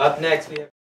Up next, we have.